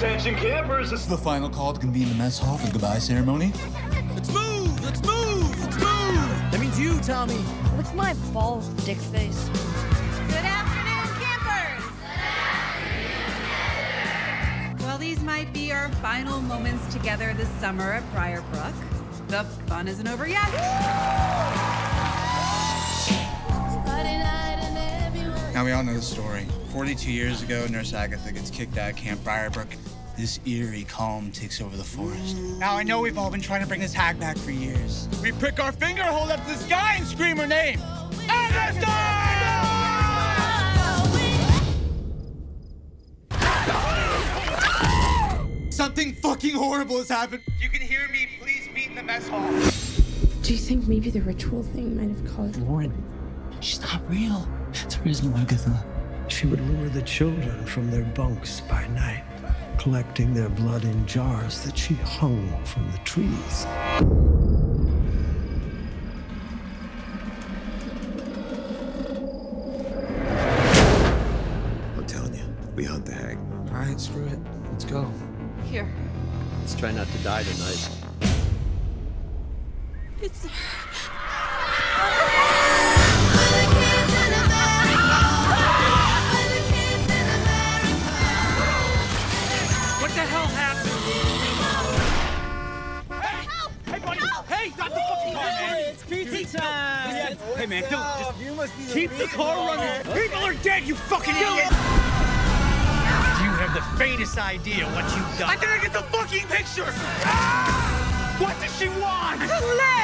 Attention campers, this is The final call to convene the mess hall for the goodbye ceremony. Let's move! Let's move! Let's move! That means you, Tommy. What's my bald dick face? Good afternoon, campers! Well, these might be our final moments together this summer at Briarbrook. The fun isn't over yet. Now we all know the story. 42 years ago, Nurse Agatha gets kicked out of Camp Briarbrook. This eerie calm takes over the forest. Now I know we've all been trying to bring this hag back for years. We prick our finger, hold up to the sky, and scream her name. Agatha! Something fucking horrible has happened. If you can hear me, please meet in the mess hall. Do you think maybe the ritual thing might have caused Lauren, she's not real. There is no Agatha. She would lure the children from their bunks by night, collecting their blood in jars that she hung from the trees. I'm telling you, we hunt the hag. All right, screw it. Let's go. Here. Let's try not to die tonight. It's. What the fucking car! It's pizza time! Hey, man, don't just keep the car running. People are dead, you fucking idiot! Do you have the faintest idea what you've done? I didn't get the fucking picture! Ah! What does she want? Hang